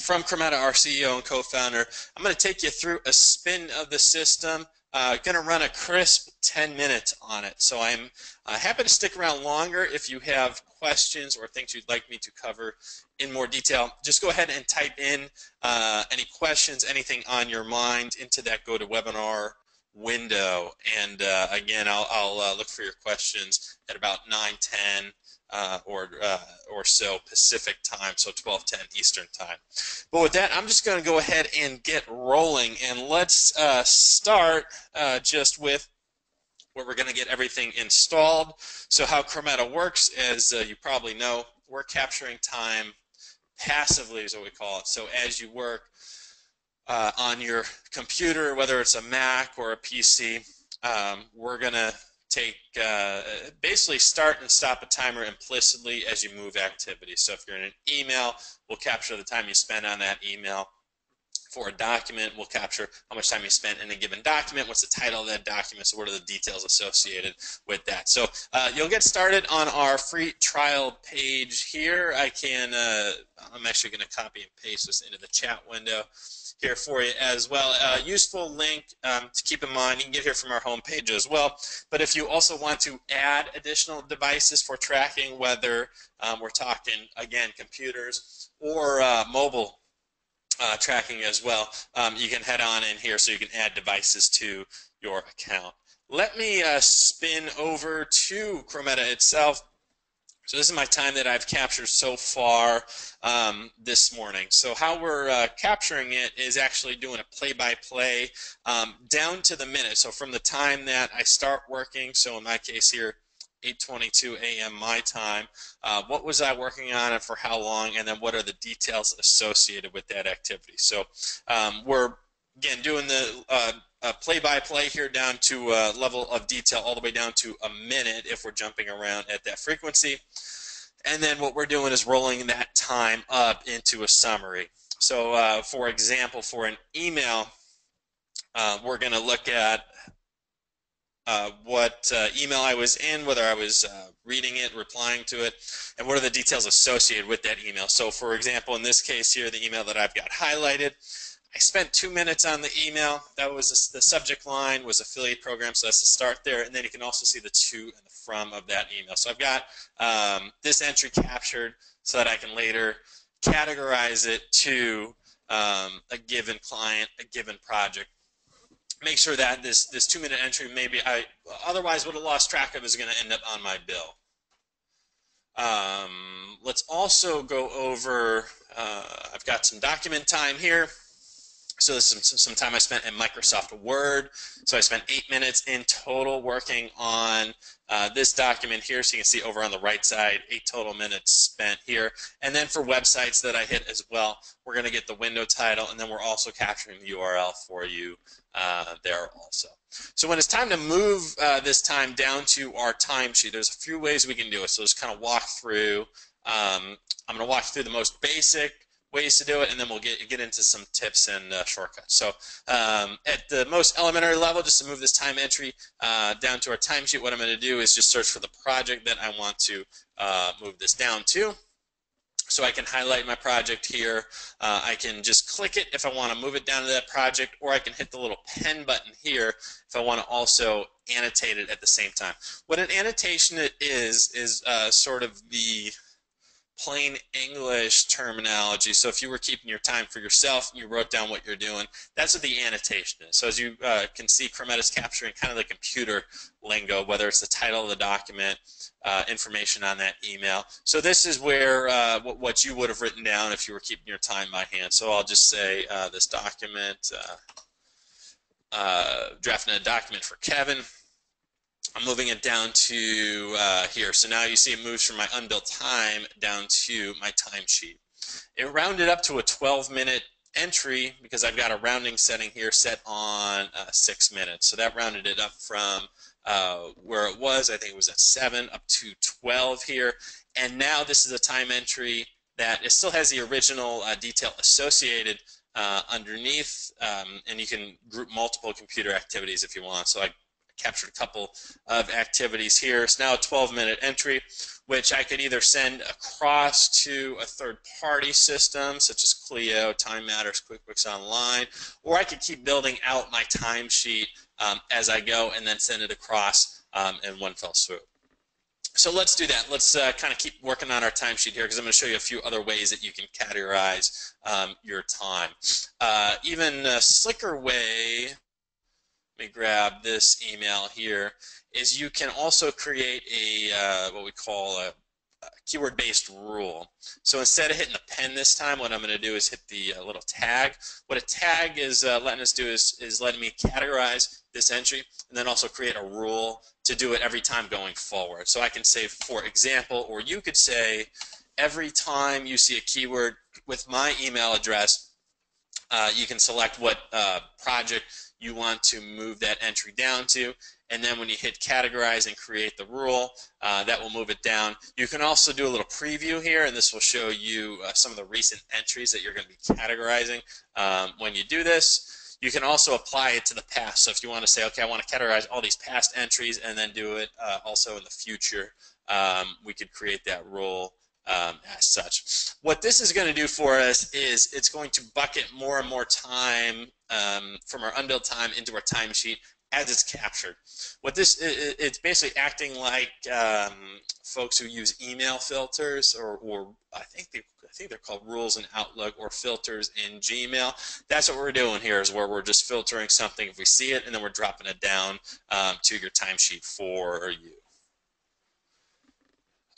from Chrometa, our CEO and co-founder. I'm going to take you through a spin of the system. Uh, going to run a crisp 10 minutes on it. So I'm uh, happy to stick around longer if you have questions or things you'd like me to cover in more detail. Just go ahead and type in uh, any questions, anything on your mind into that GoToWebinar window. And uh, again, I'll, I'll uh, look for your questions at about 9, 10, uh, or uh, or so Pacific time, so 12:10 Eastern time. But with that, I'm just going to go ahead and get rolling, and let's uh, start uh, just with where we're going to get everything installed. So how Chrometa works, as uh, you probably know, we're capturing time passively, is what we call it. So as you work uh, on your computer, whether it's a Mac or a PC, um, we're going to take uh, basically start and stop a timer implicitly as you move activity. So if you're in an email, we'll capture the time you spend on that email. For a document, we'll capture how much time you spent in a given document, what's the title of that document, so what are the details associated with that. So uh, you'll get started on our free trial page here. I can, uh, I'm actually going to copy and paste this into the chat window here for you as well. Useful link um, to keep in mind, you can get here from our homepage as well. But if you also want to add additional devices for tracking, whether um, we're talking, again, computers or uh, mobile uh, tracking as well, um, you can head on in here so you can add devices to your account. Let me uh, spin over to Chrometa itself. So this is my time that I've captured so far um, this morning. So how we're uh, capturing it is actually doing a play-by-play um, down to the minute. So from the time that I start working, so in my case here, 8:22 a.m. my time. Uh, what was I working on and for how long? And then what are the details associated with that activity? So um, we're again doing the uh, uh, play-by-play here down to a level of detail all the way down to a minute if we're jumping around at that frequency. And then what we're doing is rolling that time up into a summary. So uh, for example, for an email, uh, we're going to look at uh, what uh, email I was in, whether I was uh, reading it, replying to it, and what are the details associated with that email. So for example, in this case here, the email that I've got highlighted, I spent two minutes on the email. That was a, the subject line was affiliate program, so that's the start there. And then you can also see the to and the from of that email. So I've got um, this entry captured so that I can later categorize it to um, a given client, a given project. Make sure that this this two minute entry maybe I otherwise would have lost track of is going to end up on my bill. Um, let's also go over. Uh, I've got some document time here. So this is some, time I spent in Microsoft Word. So I spent eight minutes in total working on uh, this document here. So you can see over on the right side, eight total minutes spent here. And then for websites that I hit as well, we're going to get the window title, and then we're also capturing the URL for you uh, there also. So when it's time to move uh, this time down to our timesheet, there's a few ways we can do it. So just kind of walk through. Um, I'm going to walk through the most basic ways to do it, and then we'll get get into some tips and uh, shortcuts. So um, at the most elementary level, just to move this time entry uh, down to our timesheet, what I'm going to do is just search for the project that I want to uh, move this down to. So I can highlight my project here. Uh, I can just click it if I want to move it down to that project, or I can hit the little pen button here if I want to also annotate it at the same time. What an annotation is, is uh, sort of the plain English terminology. So if you were keeping your time for yourself and you wrote down what you're doing, that's what the annotation is. So as you uh, can see, is capturing kind of the computer lingo, whether it's the title of the document, uh, information on that email. So this is where uh, what, you would have written down if you were keeping your time by hand. So I'll just say uh, this document, uh, uh, drafting a document for Kevin. I'm moving it down to uh, here. So now you see it moves from my unbilled time down to my timesheet. It rounded up to a 12 minute entry because I've got a rounding setting here set on uh, six minutes. So that rounded it up from uh, where it was, I think it was at seven, up to 12 here. And now this is a time entry that it still has the original uh, detail associated uh, underneath, um, and you can group multiple computer activities if you want. So I captured a couple of activities here. It's now a 12-minute entry, which I could either send across to a third-party system, such as Clio, Time Matters, QuickBooks Online, or I could keep building out my timesheet um, as I go and then send it across um, in one fell swoop. So let's do that. Let's uh, kind of keep working on our timesheet here because I'm going to show you a few other ways that you can categorize um, your time. Uh, even a slicker way, let me grab this email here, is you can also create a uh, what we call a, a keyword-based rule. So instead of hitting the pen this time, what I'm going to do is hit the uh, little tag. What a tag is uh, letting us do is, is letting me categorize this entry and then also create a rule to do it every time going forward. So I can say, for example, or you could say, every time you see a keyword with my email address, uh, you can select what uh, project you want to move that entry down to. And then when you hit categorize and create the rule, uh, that will move it down. You can also do a little preview here, and this will show you uh, some of the recent entries that you're going to be categorizing um, when you do this. You can also apply it to the past. So if you want to say, okay, I want to categorize all these past entries and then do it uh, also in the future, um, we could create that rule um, as such. What this is going to do for us is it's going to bucket more and more time um, from our unbilled time into our timesheet as it's captured. What this it's basically acting like um, folks who use email filters or, or I think they I think they're called rules in Outlook or filters in Gmail. That's what we're doing here is where we're just filtering something if we see it and then we're dropping it down um, to your timesheet for you.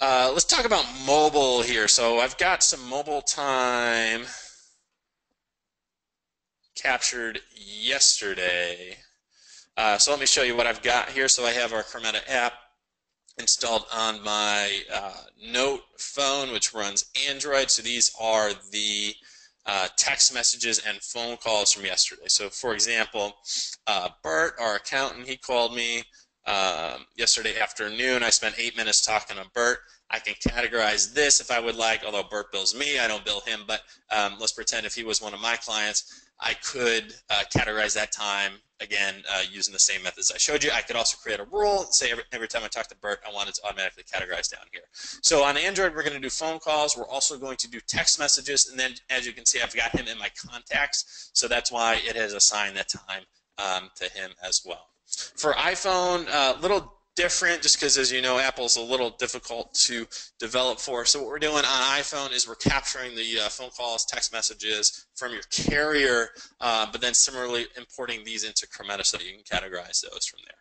Uh, let's talk about mobile here. So I've got some mobile time captured yesterday. Uh, so let me show you what I've got here. So I have our Chrometa app installed on my uh, Note phone, which runs Android. So these are the uh, text messages and phone calls from yesterday. So for example, uh, Bert, our accountant, he called me um, yesterday afternoon. I spent eight minutes talking to Bert. I can categorize this if I would like, although Bert bills me, I don't bill him, but um, let's pretend if he was one of my clients, I could uh, categorize that time again uh, using the same methods I showed you. I could also create a rule, and say every, every time I talk to Bert, I want it to automatically categorize down here. So on Android, we're going to do phone calls. We're also going to do text messages, and then as you can see, I've got him in my contacts, so that's why it has assigned that time um, to him as well. For iPhone, a uh, little different just because, as you know, Apple's a little difficult to develop for. So what we're doing on iPhone is we're capturing the uh, phone calls, text messages from your carrier, uh, but then similarly importing these into Chrometa so you can categorize those from there.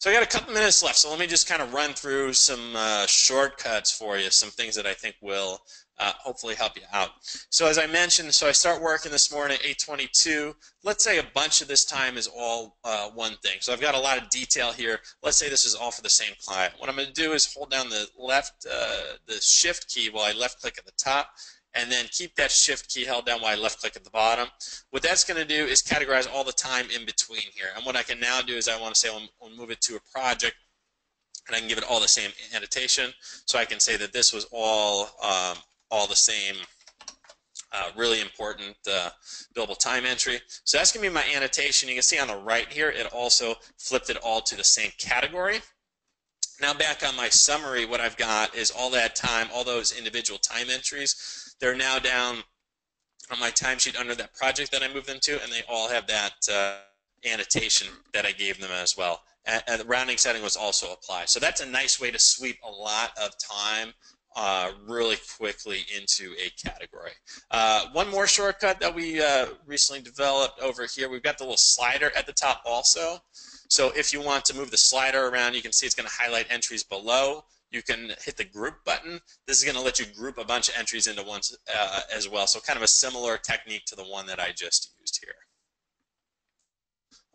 So I got a couple minutes left, so let me just kind of run through some uh, shortcuts for you, some things that I think will uh, hopefully help you out. So as I mentioned, so I start working this morning at 8:22. Let's say a bunch of this time is all uh, one thing. So I've got a lot of detail here. Let's say this is all for the same client. What I'm going to do is hold down the left, uh, the Shift key while I left click at the top, and then keep that Shift key held down while I left click at the bottom. What that's going to do is categorize all the time in between here. And what I can now do is I want to say I'll, I'll move it to a project and I can give it all the same annotation. So I can say that this was all um, all the same uh, really important uh, billable time entry. So that's going to be my annotation. You can see on the right here, it also flipped it all to the same category. Now back on my summary, what I've got is all that time, all those individual time entries. They're now down on my timesheet under that project that I moved them to, and they all have that uh, annotation that I gave them as well. And, and the rounding setting was also applied. So that's a nice way to sweep a lot of time uh, quickly into a category. Uh, one more shortcut that we uh, recently developed over here, we've got the little slider at the top also. So if you want to move the slider around, you can see it's going to highlight entries below. You can hit the group button. This is going to let you group a bunch of entries into one uh, as well. So kind of a similar technique to the one that I just used here.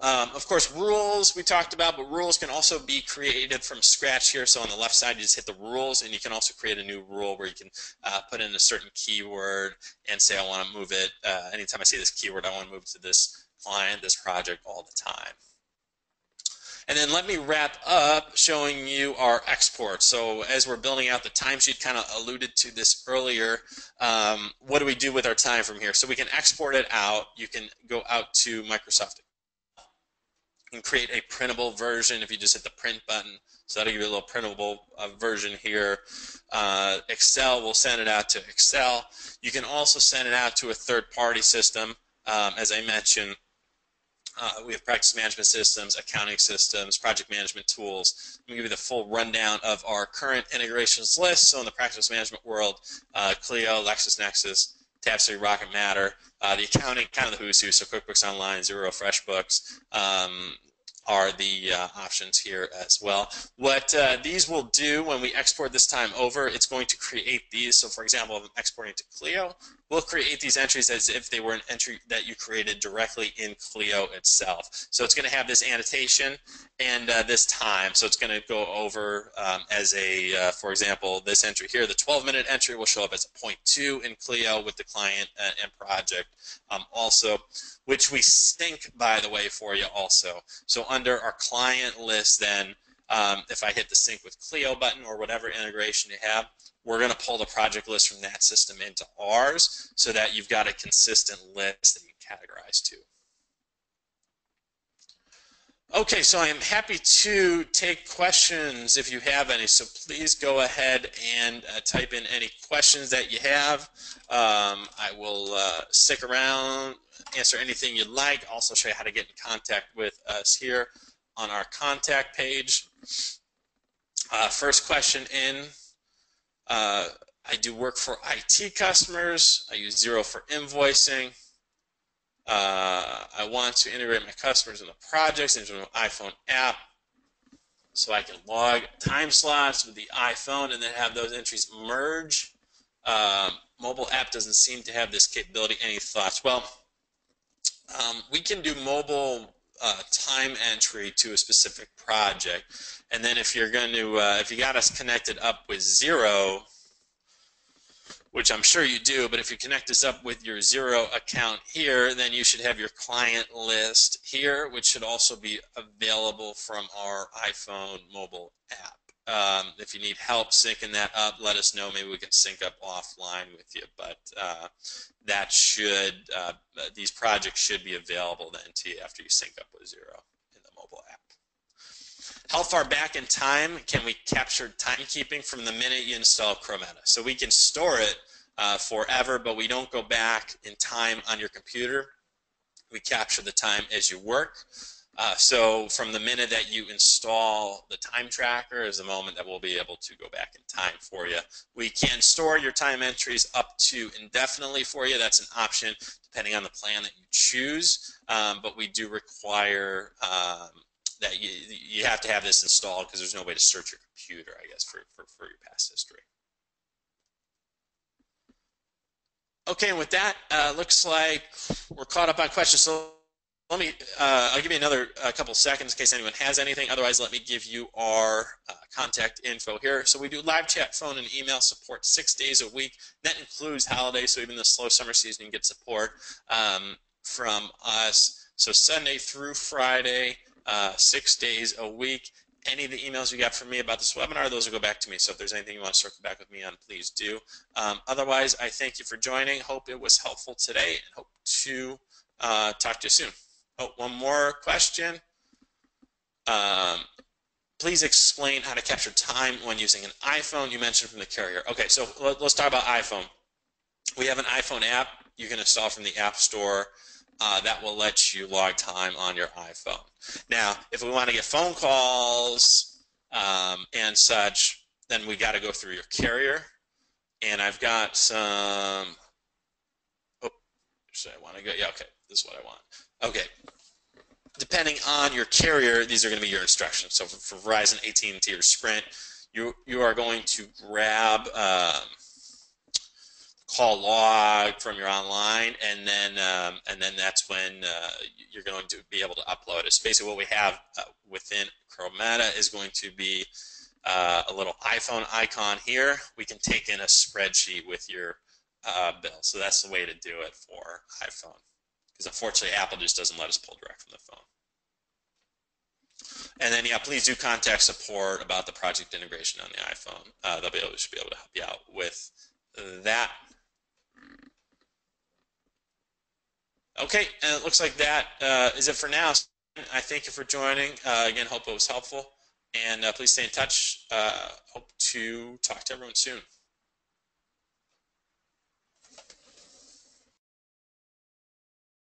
Um, of course, rules we talked about, but rules can also be created from scratch here. So on the left side, you just hit the rules, and you can also create a new rule where you can uh, put in a certain keyword and say, I want to move it. Uh, anytime I see this keyword, I want to move to this client, this project all the time. And then let me wrap up showing you our export. So as we're building out the timesheet, kind of alluded to this earlier, um, what do we do with our time from here? So we can export it out. You can go out to Microsoft Can create a printable version if you just hit the print button. So that'll give you a little printable uh, version here. Uh, Excel will send it out to Excel. You can also send it out to a third-party system. Um, as I mentioned, uh, we have practice management systems, accounting systems, project management tools. Let me give you the full rundown of our current integrations list. So in the practice management world, uh, Clio, LexisNexis, Tapestry, Rocket Matter, uh, the accounting, kind of the who's who, so QuickBooks Online, Xero, FreshBooks, um, are the uh, options here as well. What uh, these will do when we export this time over, it's going to create these. So for example, if I'm exporting to Clio, we'll create these entries as if they were an entry that you created directly in Clio itself. So it's going to have this annotation and uh, this time. So it's going to go over um, as a, uh, for example, this entry here, the 12-minute entry will show up as a point two in Clio with the client uh, and project um, also which we sync, by the way, for you also. So under our client list, then, um, if I hit the sync with Clio button or whatever integration you have, we're going to pull the project list from that system into ours so that you've got a consistent list that you can categorize to. Okay, so I am happy to take questions if you have any. So please go ahead and uh, type in any questions that you have. Um, I will uh, stick around, answer anything you'd like. Also show you how to get in contact with us here on our contact page. Uh, first question in. Uh, I do work for IT customers. I use Xero for invoicing. Uh, I want to integrate my customers in the projects into an iPhone app so I can log time slots with the iPhone and then have those entries merge. Um, mobile app doesn't seem to have this capability. Any thoughts? Well, um, we can do mobile uh, time entry to a specific project, and then if you're going to, uh, if you got us connected up with Xero, which I'm sure you do, but if you connect this up with your Xero account here, then you should have your client list here, which should also be available from our iPhone mobile app. Um, if you need help syncing that up, let us know. Maybe we can sync up offline with you. But uh, that should, uh, these projects should be available then to you after you sync up with Xero in the mobile app. How far back in time can we capture timekeeping from the minute you install Chrometa? So we can store it uh, forever, but we don't go back in time on your computer. We capture the time as you work. Uh, so from the minute that you install the time tracker is the moment that we'll be able to go back in time for you. We can store your time entries up to indefinitely for you. That's an option depending on the plan that you choose, um, but we do require um, that you, you have to have this installed because there's no way to search your computer, I guess, for, for, for your past history. Okay, and with that, uh, looks like we're caught up on questions. So let me, uh, I'll give you another a couple seconds in case anyone has anything. Otherwise, let me give you our uh, contact info here. So we do live chat, phone, and email support six days a week. That includes holidays, so even the slow summer season, you get support um, from us. So Sunday through Friday, uh, six days a week. Any of the emails you got from me about this webinar, those will go back to me. So if there's anything you want to circle back with me on, please do. Um, otherwise, I thank you for joining. Hope it was helpful today and hope to uh, talk to you soon. Oh, one more question. Um, please explain how to capture time when using an iPhone you mentioned from the carrier. Okay, so let, us talk about iPhone. We have an iPhone app you can install from the App Store uh, that will let you log time on your iPhone. Now, if we want to get phone calls um, and such, then we got to go through your carrier. And I've got some. Oh, so I want to go. Yeah, okay. This is what I want. Okay. Depending on your carrier, these are going to be your instructions. So for, for Verizon, AT&T, or Sprint, you you are going to grab. Um, call log from your online, and then um, and then that's when uh, you're going to be able to upload it. So basically, what we have uh, within Chrometa is going to be uh, a little iPhone icon here. We can take in a spreadsheet with your uh, bill. So that's the way to do it for iPhone. Because unfortunately, Apple just doesn't let us pull direct from the phone. And then, yeah, please do contact support about the project integration on the iPhone. Uh, they'll be able, should be able to help you out with that. Okay, and it looks like that uh, is it for now. I thank you for joining. Uh, again, hope it was helpful. And uh, please stay in touch. Uh, hope to talk to everyone soon.